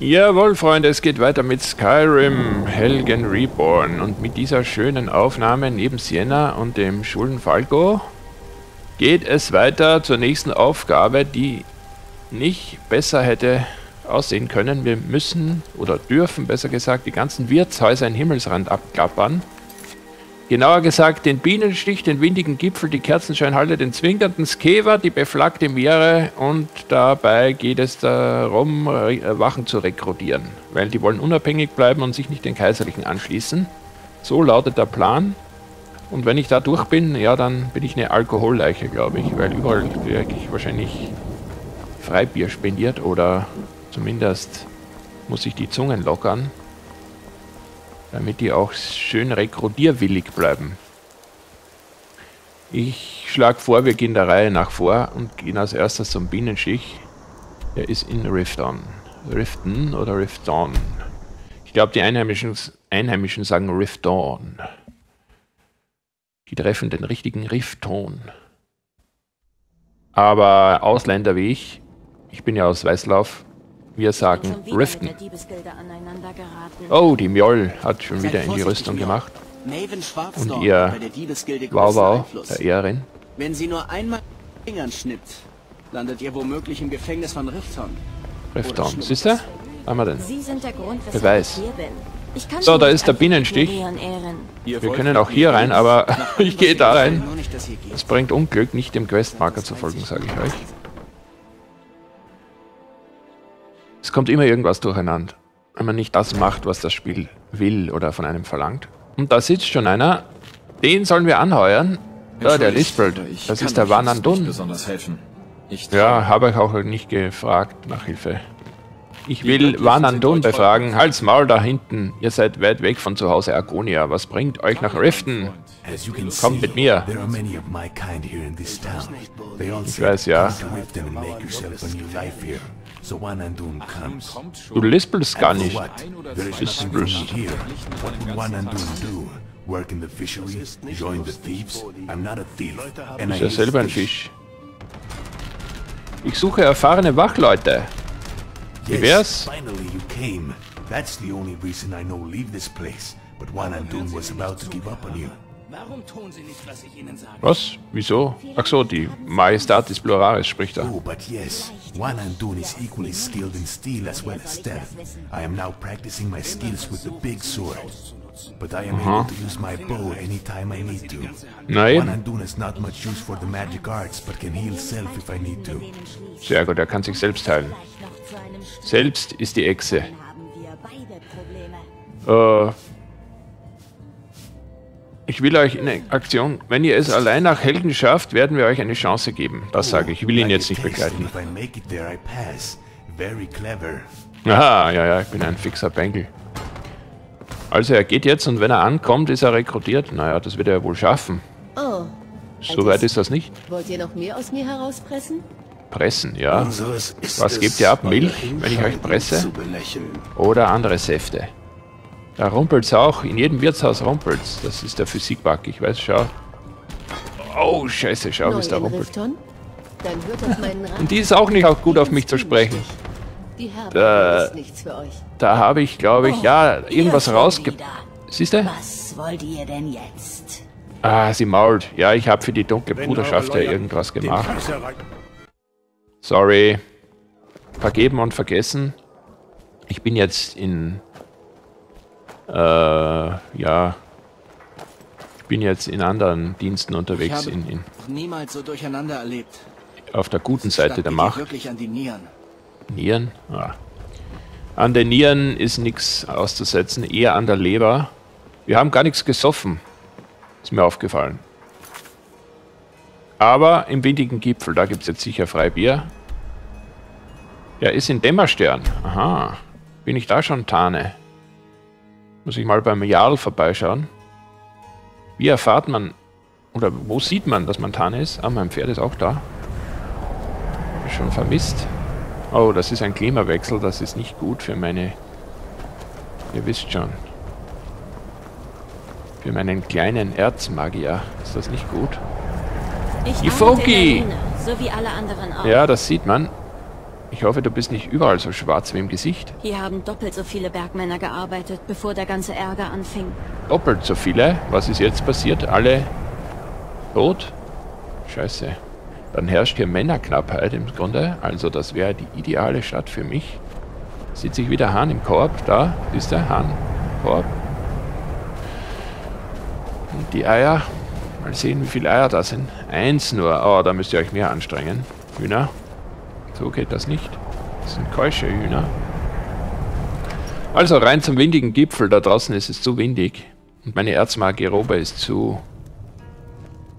Jawohl, Freunde, es geht weiter mit Skyrim, Helgen Reborn. Und mit dieser schönen Aufnahme neben Sienna und dem schwulen Falco geht es weiter zur nächsten Aufgabe, die nicht besser hätte aussehen können. Wir müssen, oder dürfen besser gesagt, die ganzen Wirtshäuser in Himmelsrand abklappern. Genauer gesagt den Bienenstich, den windigen Gipfel, die Kerzenscheinhalle, den zwinkernden Skewer, die beflaggte Meere und dabei geht es darum, Wachen zu rekrutieren, weil die wollen unabhängig bleiben und sich nicht den Kaiserlichen anschließen. So lautet der Plan. Und wenn ich da durch bin, ja, dann bin ich eine Alkoholleiche, glaube ich, weil überall werde ich wahrscheinlich Freibier spendiert oder zumindest muss ich die Zungen lockern damit die auch schön rekrutierwillig bleiben. Ich schlage vor, wir gehen der Reihe nach vor und gehen als erstes zum Bienenstich. Der ist in Rifton. Rifton oder Rifton? Ich glaube, die Einheimischen, Einheimischen sagen Rifton. Die treffen den richtigen Riftton. Aber Ausländer wie ich, ich bin ja aus Weißlauf, wir sagen Riften. Oh, die Mjoll hat schon wieder in die Rüstung gemacht. Und ihr Wow Wow, der Ehrin. Wenn sie nur einmal Fingern schnippt, landet ihr womöglich im Gefängnis von Rifton. Rifton, siehst du? Was haben wir denn? Beweis. So, da ist der Bienenstich. Wir können auch hier rein, aber ich gehe da rein. Das bringt Unglück, nicht dem Questmarker zu folgen, sage ich euch. Es kommt immer irgendwas durcheinander, wenn man nicht das macht, was das Spiel will oder von einem verlangt. Und da sitzt schon einer, den sollen wir anheuern. Ja, der lispelt. Das ist der Wanandun. Ja, habe ich auch nicht gefragt nach Hilfe. Ich will Wanandun befragen. Halt's Maul da hinten. Ihr seid weit weg von zu Hause Argonia. Was bringt euch nach Riften? Kommt mit mir. There are many of my kind here in this town. They all ich weiß ja. Du lispelst gar nicht. Lispelst. Work in the fishery, join the thieves. I'm not a thief. Ist ja selber ein Fisch. Ich suche erfahrene Wachleute. Wie wär's? Finally you came. That's the only reason I know leave this place. But Wanandun was about to give up on you. Warum tun Sie nicht, was ich Ihnen sage? Was? Wieso? Ach so, die Majestatis Pluraris spricht da. Oh, but yes. Wanandun is equally skilled in steel as well as stealth. I am now practicing my skills with the big sword. But I am Aha. able to use my bow anytime I need to. Nein. Wanandun has not much use for the magic arts, but can heal self if I need to. Sehr gut, er kann sich selbst heilen. Selbst ist die Echse. Äh, ich will euch in Aktion, wenn ihr es allein nach Helden schafft, werden wir euch eine Chance geben. Das sage ich. Ich will ihn jetzt nicht begleiten. Aha, ja, ja, ich bin ein fixer Bengel. Also er geht jetzt und wenn er ankommt, ist er rekrutiert. Naja, das wird er wohl schaffen. Oh. So weit ist das nicht. Wollt ihr noch mehr aus mir herauspressen? Pressen, ja. Was gebt ihr ab? Milch, wenn ich euch presse? Oder andere Säfte? Da rumpelt's auch. In jedem Wirtshaus rumpelt's. Das ist der Physikbug. Ich weiß, schau. Oh, scheiße, schau, wie es da rumpelt. Und die ist auch nicht auch gut auf mich zu sprechen. Da, da habe ich, glaube ich, ja, irgendwas rausge... Siehst du? Was wollt ihr denn jetzt? Ah, sie mault. Ja, ich habe für die dunkle Bruderschaft ja irgendwas gemacht. Sorry. Vergeben und vergessen. Ich bin jetzt in äh, ja, ich bin jetzt in anderen Diensten unterwegs. in, in niemals so durcheinander erlebt. Auf der guten Seite der Macht. Wirklich an die Nieren. Nieren? Ja. An den Nieren ist nichts auszusetzen, eher an der Leber. Wir haben gar nichts gesoffen. Ist mir aufgefallen. Aber im windigen Gipfel, da gibt es jetzt sicher Freibier. Er ist in Dämmerstern. Aha. Bin ich da schon Tane? Muss ich mal beim Jarl vorbeischauen. Wie erfahrt man, oder wo sieht man, dass man Tane ist? Ah, mein Pferd ist auch da. Schon vermisst. Oh, das ist ein Klimawechsel, das ist nicht gut für meine... Ihr wisst schon. Für meinen kleinen Erzmagier ist das nicht gut. Ich Ifoki! So wie alle anderen auch. Ja, das sieht man. Ich hoffe, du bist nicht überall so schwarz wie im Gesicht. Hier haben doppelt so viele Bergmänner gearbeitet, bevor der ganze Ärger anfing. Doppelt so viele? Was ist jetzt passiert? Alle tot? Scheiße. Dann herrscht hier Männerknappheit im Grunde. Also das wäre die ideale Stadt für mich. Sieht sich wieder Hahn im Korb. Da ist der Hahn. Korb. Und die Eier. Mal sehen, wie viele Eier da sind. Eins nur. Oh, da müsst ihr euch mehr anstrengen. Hühner. So geht das nicht. Das sind keusche Hühner. Also rein zum windigen Gipfel. Da draußen ist es zu windig. Und meine Erzmagirobe ist zu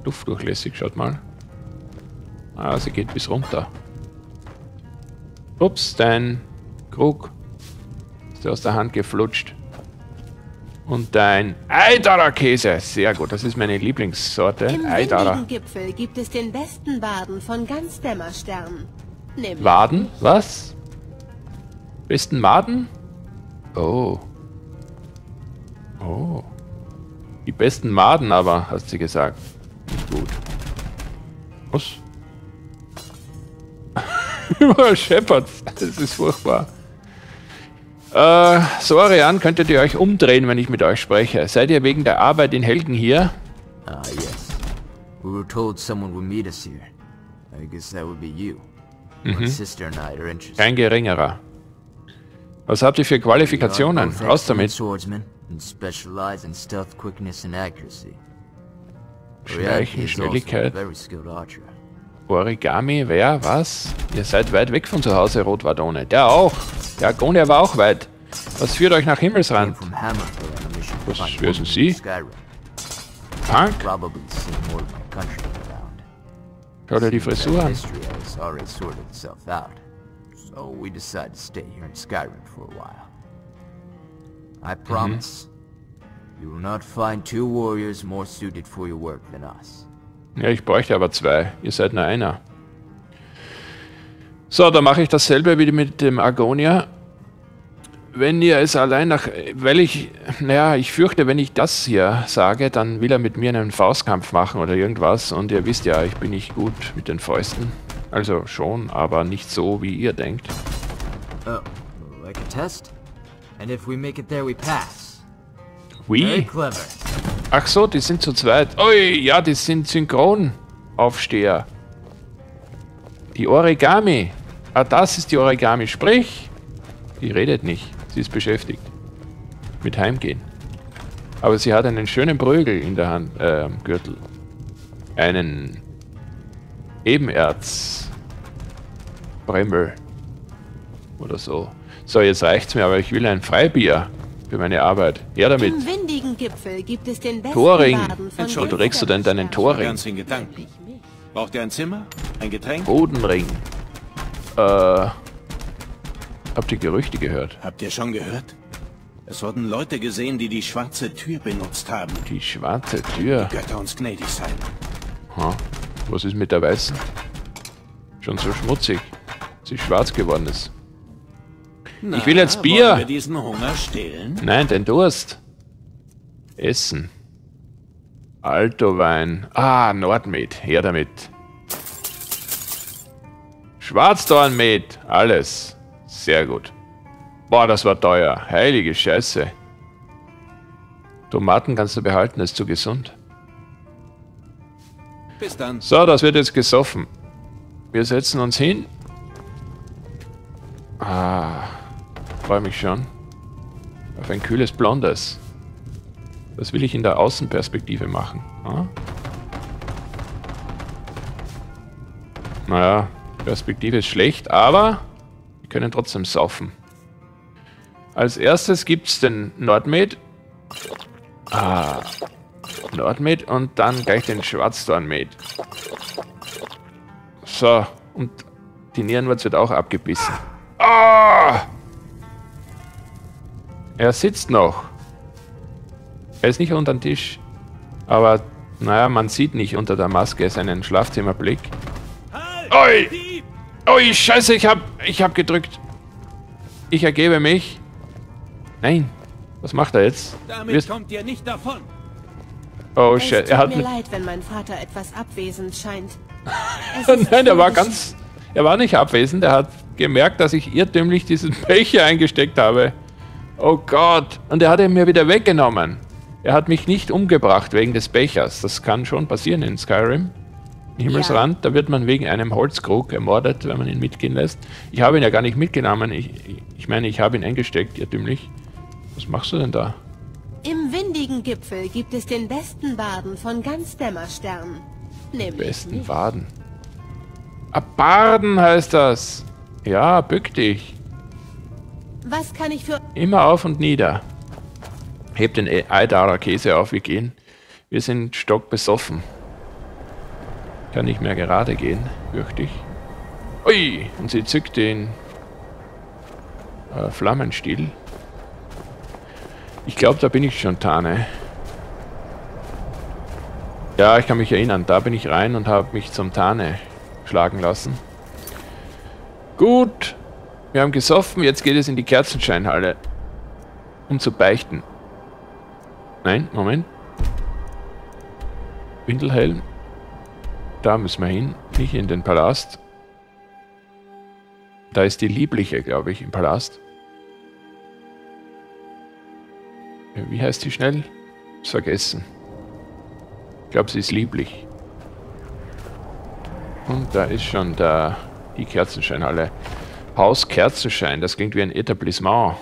luftdurchlässig. Schaut mal. Ah, sie geht bis runter. Ups, dein Krug ist dir aus der Hand geflutscht. Und dein Eidarer Käse. Sehr gut, das ist meine Lieblingssorte. Im Eidarer. windigen Gipfel gibt es den besten Baden von ganz Dämmerstern. Nämlich Waden? Was? Besten Maden? Oh. Oh. Die besten Maden aber, hast sie gesagt. Nicht gut. Was? Überall scheppert's. Das ist furchtbar. Äh, Sorian, könntet ihr euch umdrehen, wenn ich mit euch spreche? Seid ihr wegen der Arbeit in Helgen hier? Ah, yes. We were told someone would meet us here. I guess that would be you. Interested. Kein geringerer. Was habt ihr für Qualifikationen? Raus damit. Schleichen, also Schnelligkeit. Origami, wer? Was? Ihr seid weit weg von zu Hause, Rotwadone. Der auch. Der Agonia war auch weit. Was führt euch nach Himmelsrand? Was wissen Sie? Punk? Schau dir die Frisur an. History has already sorted itself out. So we decided to stay here in Skyrim for a while. I Mm-hmm. promise, you will not find two warriors more suited for your work than us. Ja, ich bräuchte aber zwei. Ihr seid nur einer. So, dann mache ich dasselbe wie mit dem Agonia. Wenn ihr es allein nach... Weil ich... Naja, ich fürchte, wenn ich das hier sage, dann will er mit mir einen Faustkampf machen oder irgendwas. Und ihr wisst ja, ich bin nicht gut mit den Fäusten. Also schon, aber nicht so, wie ihr denkt. Oh, like a test? And if we make it there, we pass. Very Wie? clever. Ach so, die sind zu zweit. Ui, ja, die sind Synchronaufsteher. Die Origami. Ah, das ist die Origami. Sprich. Die redet nicht. Sie ist beschäftigt. Mit Heimgehen. Aber sie hat einen schönen Prügel in der Hand, äh, am Gürtel. Einen Ebenerz. Bremmel. Oder so. So, jetzt reicht's mir, aber ich will ein Freibier für meine Arbeit. Her damit. Im windigen Gipfel gibt es den besten Toring. Wo trägst du denn deinen. Toring? Ganz in Gedanken. Braucht ihr ein Zimmer? Ein Getränk? Bodenring. Äh. Habt ihr Gerüchte gehört? Habt ihr schon gehört? Es wurden Leute gesehen, die die schwarze Tür benutzt haben. Die schwarze Tür. Götter uns gnädig sein. Ha. Was ist mit der weißen? Schon so schmutzig. Sie ist schwarz geworden ist. Na, Ich will jetzt Bier. Wir diesen Hunger stillen? Nein, den Durst. Essen. Altowein. Ah, Nordmet. Her damit. Schwarzdornmet. Alles. Sehr gut. Boah, das war teuer. Heilige Scheiße. Tomaten kannst du behalten, ist zu gesund. Bis dann. So, das wird jetzt gesoffen. Wir setzen uns hin. Ah, freue mich schon. Auf ein kühles Blondes. Das will ich in der Außenperspektive machen. Ah? Naja, Perspektive ist schlecht, aber können trotzdem saufen. Als erstes gibt es den Nordmed. Ah, Nordmed und dann gleich den Schwarzdornmed. So, und die Nierenwurz wird auch abgebissen. Ah! Er sitzt noch. Er ist nicht unter dem Tisch. Aber, naja, man sieht nicht unter der Maske seinen Schlafzimmerblick. Oi! Ui, scheiße, ich hab, ich hab gedrückt. Ich ergebe mich. Nein, was macht er jetzt? Damit Wirst- kommt ihr nicht davon. oh Es shit, tut er hat mir leid, wenn mein Vater etwas abwesend scheint. Nein, er war ganz. Er war nicht abwesend, er hat gemerkt, dass ich irrtümlich diesen Becher eingesteckt habe. Oh Gott. Und er hat ihn mir wieder weggenommen. Er hat mich nicht umgebracht wegen des Bechers. Das kann schon passieren in Skyrim. Himmelsrand, ja. da wird man wegen einem Holzkrug ermordet, wenn man ihn mitgehen lässt. Ich habe ihn ja gar nicht mitgenommen. Ich, ich meine, ich habe ihn eingesteckt, irrtümlich. Was machst du denn da? Im windigen Gipfel gibt es den besten Baden von ganz Dämmerstern. Nämlich besten nicht. Baden. Baden heißt das. Ja, bück dich. Was kann ich für... Immer auf und nieder. Heb den Eidarer Käse auf, wir gehen. Wir sind stockbesoffen. Kann nicht mehr gerade gehen, fürchte ich. Ui, und sie zückt den äh, Flammenstiel. Ich glaube, da bin ich schon Tane. Ja, ich kann mich erinnern. Da bin ich rein und habe mich zum Tane schlagen lassen. Gut. Wir haben gesoffen. Jetzt geht es in die Kerzenscheinhalle. Um zu beichten. Nein, Moment. Windelhelm. Da müssen wir hin, nicht in den Palast. Da ist die Liebliche, glaube ich, im Palast. Wie heißt die schnell? Vergessen. Ich glaube, sie ist lieblich. Und da ist schon der, die Kerzenscheinhalle. Haus Kerzenschein, das klingt wie ein Etablissement.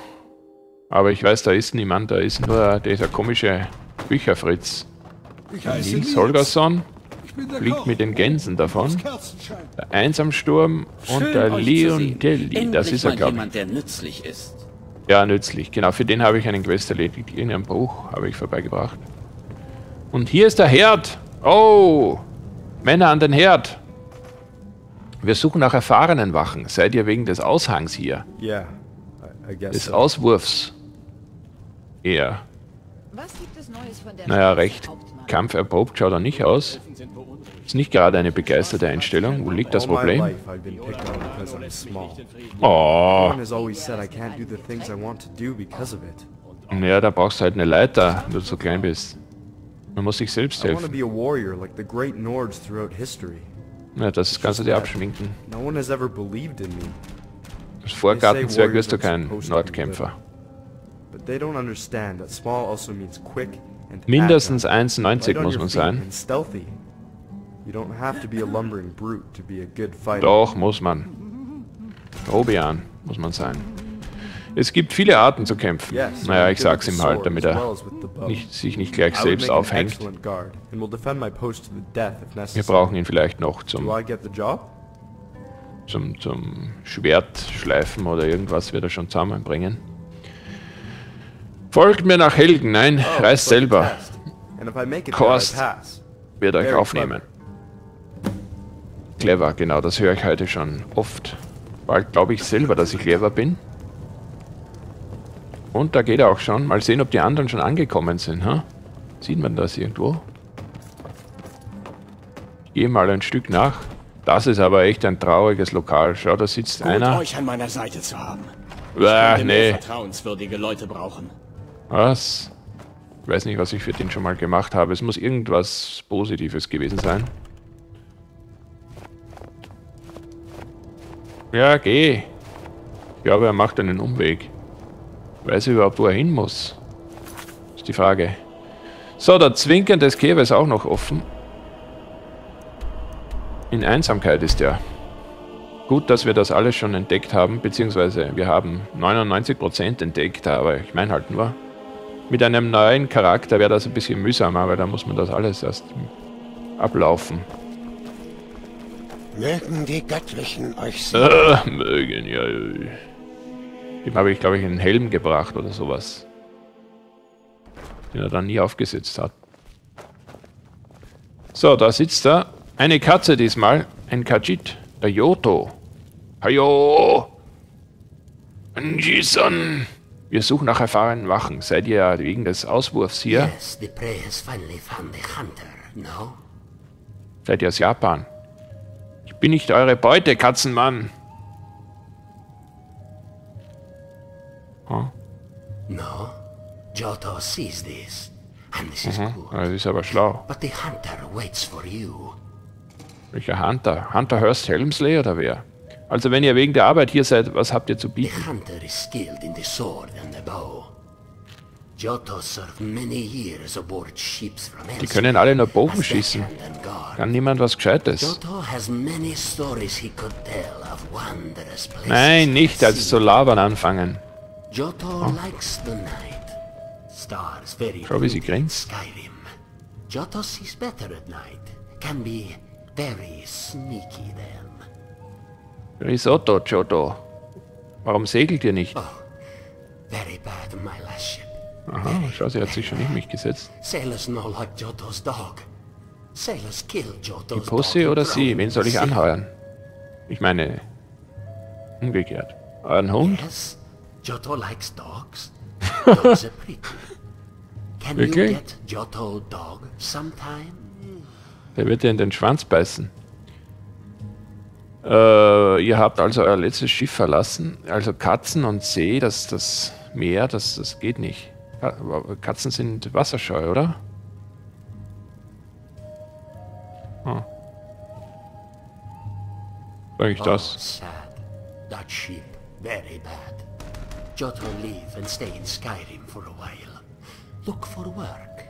Aber ich weiß, da ist niemand, da ist nur dieser komische Bücherfritz. Nils Holgersson fliegt mit den Gänsen davon. Der Einsamsturm und der Leon Delli. Das ist er, glaube ich. der nützlich ist. Ja, nützlich. Genau, für den habe ich einen Quest erledigt. Irgendeinen Bruch habe ich vorbeigebracht. Und hier ist der Herd. Oh, Männer an den Herd. Wir suchen nach erfahrenen Wachen. Seid ihr wegen des Aushangs hier? Ja, yeah, Des Auswurfs. Eher. Naja, recht kampferprobt schaut er nicht aus. Ist nicht gerade eine begeisterte Einstellung. Wo liegt das Problem? Oh. Ja, da brauchst du halt eine Leiter, wenn du so klein bist. Man muss sich selbst helfen. Ja, das kannst du dir abschminken. Als Vorgartenzwerg wirst du kein Nordkämpfer. Also Mindestens 1,90 muss man sein. Doch, muss man. Obian muss man sein. Es gibt viele Arten zu kämpfen. Naja, ich sag's ihm halt, damit er nicht, sich nicht gleich selbst aufhängt. Wir brauchen ihn vielleicht noch zum, zum, zum Schwertschleifen oder irgendwas wird er schon zusammenbringen. Folgt mir nach Helgen, nein, oh, reist selber. Kost wird euch aufnehmen. Clever, genau, das höre ich heute schon oft. Bald glaube ich selber, dass ich clever bin. Und da geht er auch schon. Mal sehen, ob die anderen schon angekommen sind. Huh? Sieht man das irgendwo? Ich gehe mal ein Stück nach. Das ist aber echt ein trauriges Lokal. Schau, da sitzt Gut, einer. euch an meiner Seite zu haben. Äh, nee. vertrauenswürdige Leute brauchen. Was? Ich weiß nicht, was ich für den schon mal gemacht habe. Es muss irgendwas Positives gewesen sein. Ja, geh. Ich glaube, er macht einen Umweg. Weiß er überhaupt, wo er hin muss? Ist die Frage. So, der Zwinkern des Käfer ist auch noch offen. In Einsamkeit ist er. Gut, dass wir das alles schon entdeckt haben, beziehungsweise wir haben 99% entdeckt, aber ich meine halt nur, mit einem neuen Charakter wäre das ein bisschen mühsamer, weil da muss man das alles erst ablaufen. Mögen die Göttlichen euch sehen. Äh, mögen, ja. Dem habe ich, glaube ich, einen Helm gebracht oder sowas. Den er dann nie aufgesetzt hat. So, da sitzt er. Eine Katze diesmal. Ein Kajit. Der Yoto. Hayo! Njison! Wir suchen nach erfahrenen Wachen. Seid ihr wegen des Auswurfs hier? Yes, the prey has finally found the hunter, no? Seid ihr aus Japan? Ich bin nicht eure Beute, Katzenmann. Huh? No, Giotto sees this. And this is mhm. good. Das ist aber schlau. But the hunter waits for you. Welcher Hunter? Hunter Hurst Helmsley oder wer? Also wenn ihr wegen der Arbeit hier seid, was habt ihr zu The bieten? hunter is skilled in the sword and the bow. Giotto served many years aboard ships from Die können alle nur Bogen schießen. Kann niemand was Gescheites? Nein, nicht als zu labern anfangen. Giotto likes the night. Stars very Schau, wie sie grinst. Skyrim. Giotto sees better at night. Can be very sneaky then. Risotto, Giotto. Warum segelt ihr nicht? Very bad, my last ship. Aha, schau, sie hat sich schon in mich gesetzt. Sailors know like Giotto's dog. Sailors kill Giotto's Die Pussy oder sie? Wen soll ich anheuern? Ich meine, umgekehrt. Euren Hund? Yes, Giotto likes dogs. Dogs are pretty. Can Wirklich? you get Giotto dog sometime? Der wird dir in den Schwanz beißen. Äh, ihr habt also euer letztes Schiff verlassen. Also Katzen und See, das, das Meer, das, das geht nicht. Katzen sind wasserscheu, oder? Ah. Sag ich Oh, das? sad. That ship, very bad. Giotto leave and stay in Skyrim for a while. Look for work.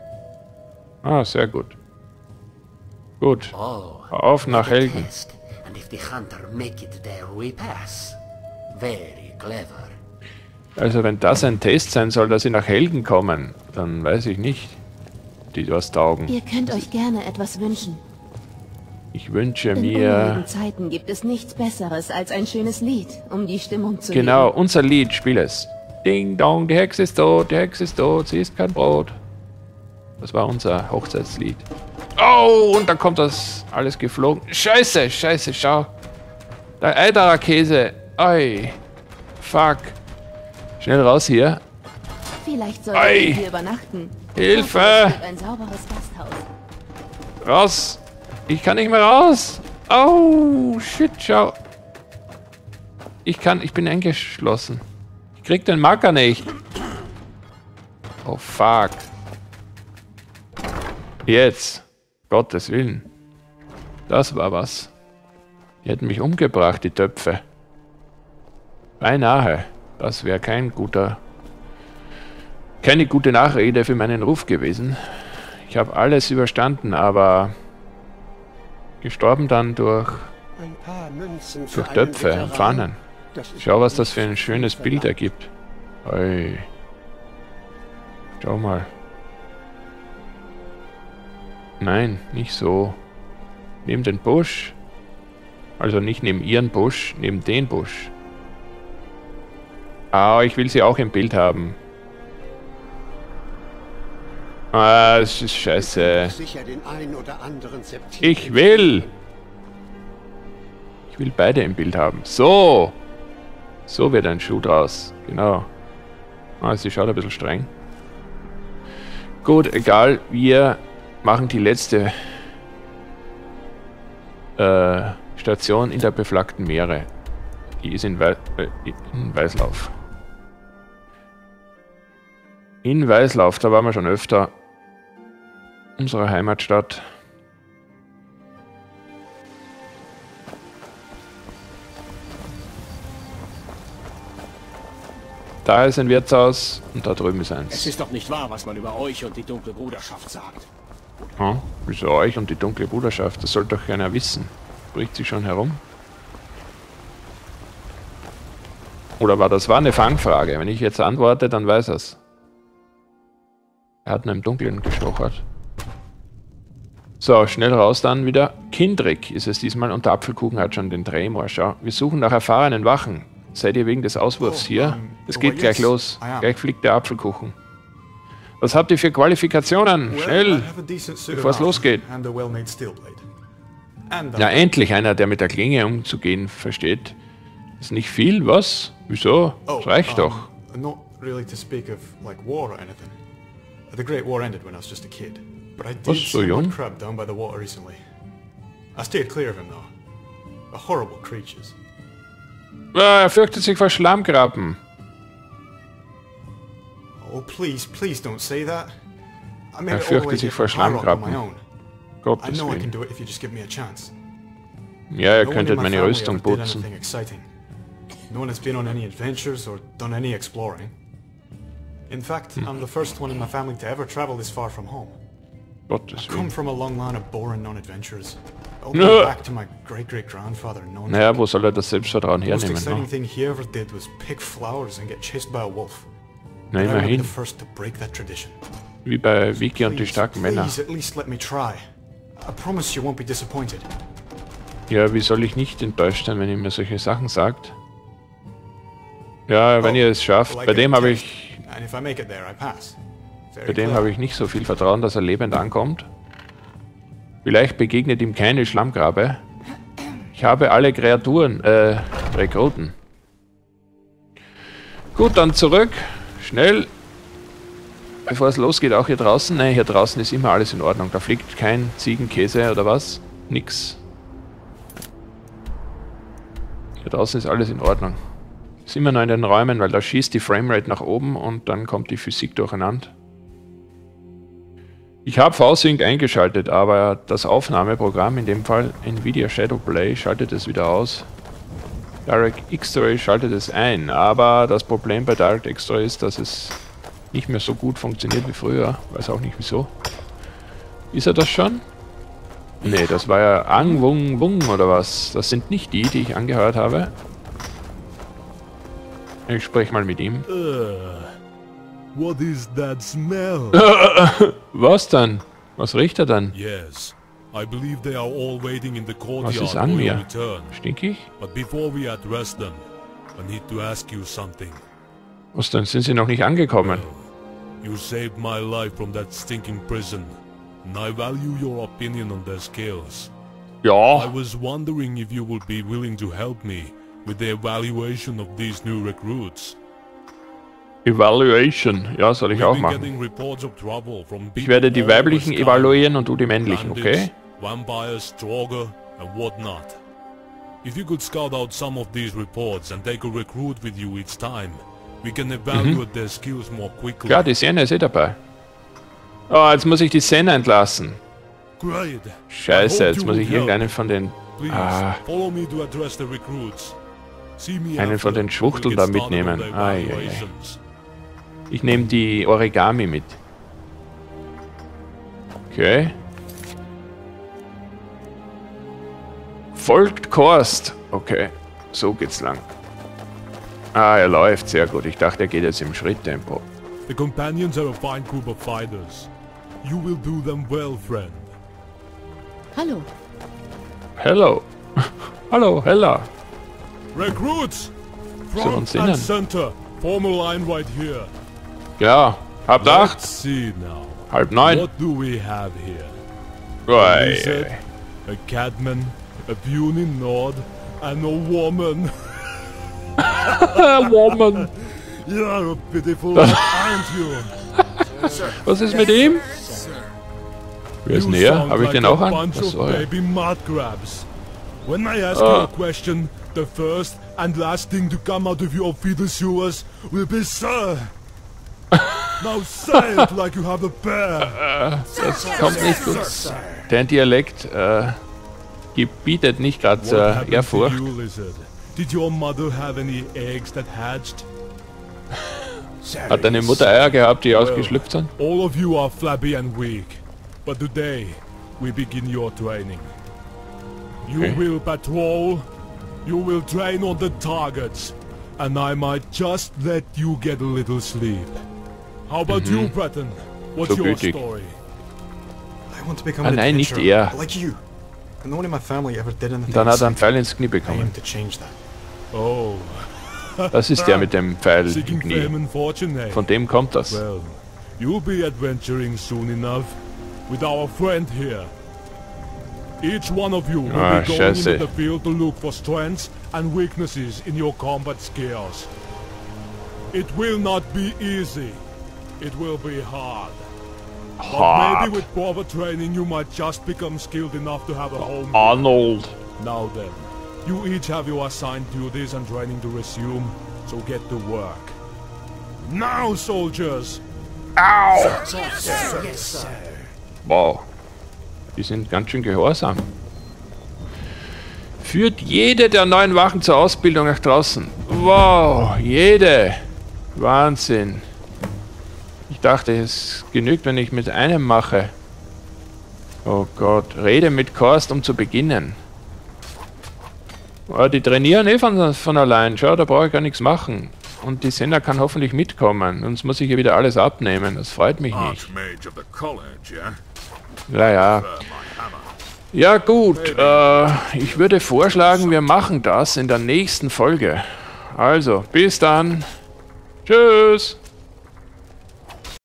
Ah, sehr gut. Gut. Oh, Auf nach Helgen. test. And if the hunter make it there, we pass. Very clever. Also wenn das ein Test sein soll, dass sie nach Helgen kommen, dann weiß ich nicht, die was taugen. Ihr könnt euch gerne etwas wünschen. Ich wünsche In mir... unruhigen Zeiten gibt es nichts Besseres als ein schönes Lied, um die Stimmung zu Genau, heben. unser Lied, spiel es. Ding dong, die Hexe ist tot, die Hexe ist tot, sie ist kein Brot. Das war unser Hochzeitslied. Oh, und da kommt das alles geflogen. Scheiße, scheiße, schau. Der Eiderer Käse. Oi. Fuck. Schnell raus hier. Vielleicht solltet Ei. ihr hier übernachten. Hilfe! Ein sauberes Gasthaus. Raus! Ich kann nicht mehr raus! Oh, shit, schau. Ich kann, ich bin eingeschlossen. Ich krieg den Marker nicht. Oh, fuck. Jetzt. Gottes Willen. Das war was. Die hätten mich umgebracht, die Töpfe. Beinahe. Das wäre kein guter... Keine gute Nachrede für meinen Ruf gewesen. Ich habe alles überstanden, aber gestorben dann durch, durch Töpfe und Pfannen. Schau, was das für ein schönes Bild ergibt. Oi. Schau mal. Nein, nicht so. Neben den Busch. Also nicht neben ihren Busch, neben den Busch. Ah, ich will sie auch im Bild haben. Ah, das ist scheiße. Ich will. Ich will beide im Bild haben. So. So wird ein Schuh draus. Genau. Ah, sie schaut ein bisschen streng. Gut, egal. Wir machen die letzte äh, Station in der beflaggten Meere. Die ist in, Wei äh, in Weißlauf. In Weißlauf, da waren wir schon öfter. Unsere Heimatstadt. Da ist ein Wirtshaus und da drüben ist Es eins. ist doch nicht wahr, was man über euch und die dunkle Bruderschaft sagt. Hm? Wieso euch und die dunkle Bruderschaft? Das soll doch keiner wissen. Spricht sie schon herum? Oder war das war eine Fangfrage? Wenn ich jetzt antworte, dann weiß er's. Er hat nur im Dunkeln gestochert. So, schnell raus dann wieder. Kindrick ist es diesmal und der Apfelkuchen hat schon den Drehmoor. Schau, wir suchen nach erfahrenen Wachen. Seid ihr wegen des Auswurfs hier? Es geht gleich los. Gleich fliegt der Apfelkuchen. Was habt ihr für Qualifikationen? Schnell! bevor es losgeht. Ja, endlich einer, der mit der Klinge umzugehen versteht. Ist nicht viel, was? Wieso? Das reicht doch. Was so creatures. Ah, er fürchtet sich vor Schlammkrabben. Oh please, please don't say that. I made it all the way fürchtet sich here vor from High Rock on my own. I know I can do it if you just give me a chance. Ja, ihr No könntet my meine Rüstung ever did putzen. anything exciting. No one has been on any adventures or done any exploring. In fact, Hmm. I'm the first one in my family to ever travel this far from home. Gottes Come from a long line of boring non-adventures. Nö. back to my great-great-grandfather in Nonsuch. Naja, wo soll er das Selbstvertrauen The most exciting Ne? thing he ever did was pick flowers and get chased by a wolf. Na, immerhin. Wie bei Vicky und die starken Männer. Ja, wie soll ich nicht enttäuscht sein, wenn ihr mir solche Sachen sagt? Ja, wenn ihr es schafft. Bei dem habe ich, bei dem habe ich nicht so viel Vertrauen, dass er lebend ankommt. Vielleicht begegnet ihm keine Schlammgrabe. Ich habe alle Kreaturen, äh, Rekruten. Gut, dann zurück. Schnell. Bevor es losgeht, auch hier draußen. Nein, hier draußen ist immer alles in Ordnung. Da fliegt kein Ziegenkäse oder was. Nix. Hier draußen ist alles in Ordnung. Ist immer noch in den Räumen, weil da schießt die Framerate nach oben und dann kommt die Physik durcheinander. Ich habe V-Sync eingeschaltet, aber das Aufnahmeprogramm, in dem Fall Nvidia Shadowplay, schaltet es wieder aus. Direct X-Ray schaltet es ein, aber das Problem bei Direct X-Ray ist, dass es nicht mehr so gut funktioniert wie früher. Weiß auch nicht wieso. Ist er das schon? Nee, das war ja Ang Wung Wung oder was. Das sind nicht die, die ich angehört habe. Ich spreche mal mit ihm. What is that smell? Was dann? Was riecht er dann? yes, I believe they are all waiting in the Was courtyard ist an your mir? return. Stinkig? But before we address them, I need to ask you something. Was denn? Sind sie noch nicht angekommen? You saved my life from that stinking prison, and I value your opinion on their skills. I Ja. was wondering if you would be willing to help me with the evaluation of these new recruits. Evaluation. Ja, soll ich auch machen. Ich werde die weiblichen evaluieren und du die männlichen, okay? Vampires, Stroger, and whatnot. If you could scout out some of these reports and take a recruit with you each time, we can evaluate their skills more quickly. Klar, die Sena ist eh dabei. Oh, jetzt muss ich die Sena entlassen. Great. Scheiße, jetzt muss ich irgendeinen von den... Ah, Einen von den Schwuchteln da mitnehmen. ai, ai. evaluations. ich nehme die Origami mit. Okay. Folgt Korst. Okay, so geht's lang. Ah, er läuft sehr gut. Ich dachte, er geht jetzt im Schritttempo. The companions are a fine group of fighters. You will do them well, friend. Hallo. Hello. Hallo, Hella. Recruits! So, Front uns and innen. center. Form a line right here. Ja, habt acht. Let's see now. Halb neun. What do we have here? Ui, Lizard, a catman, a puny nod, and a woman. Woman. You're a pitiful aren't you? Was ist mit ihm? Wer ist You näher? Habe ich den a auch an? war ja. baby mud crabs. When I ask you Ah. a question, the first and last thing to come out of your fetal sewers will be Sir. now say it like you have a bear. Das kommt nicht gut. Dein Dialekt äh, gebietet nicht gerade zur to Ehrfurcht. you, lizard? Did your mother have any eggs that hatched? Hat deine Mutter Eier gehabt, die ausgeschlüpft sind? All of you are flabby and weak, but today we begin your training. You Okay. will patrol, you will train on the targets, and I might just let you get a little sleep. How about you, Breton? What's Mhm. So your gütig. story? I want to become Ah, nein, nicht er. like you. And no one in my family ever did anything. Dann hat er einen. Pfeil ins Knie bekommen. aim to change that. Oh, Das ist der mit dem Pfeil im Knie. eh? Von dem kommt das. Well, you'll be adventuring soon enough with our friend here. Each one of you will Ah, be going scheiße. into the field to look for strengths and weaknesses in your combat skills. It will not be easy. It will be hard. But Hard. maybe with proper training you might just become skilled enough to have a home. Arnold. Now then, you each have your assigned duties and training to resume, so get to work. Now, soldiers! Wow. Die sind ganz schön gehorsam. Führt jede der neuen Wachen zur Ausbildung nach draußen. Wow, jede. Wahnsinn. Ich dachte, es genügt, wenn ich mit einem mache. Oh Gott, rede mit Korst, um zu beginnen. Oh, die trainieren eh von, von allein. Schau, da brauche ich gar nichts machen. Und die Senna kann hoffentlich mitkommen, sonst muss ich ihr wieder alles abnehmen. Das freut mich nicht. Naja. Ja gut, äh, ich würde vorschlagen, wir machen das in der nächsten Folge. Also, bis dann. Tschüss.